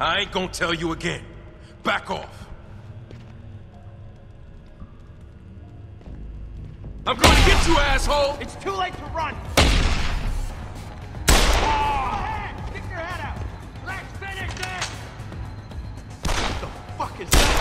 I ain't gonna tell you again. Back off. I'm gonna get you, asshole! It's too late to run! Oh. Kick your head out! Let's finish this! What the fuck is that?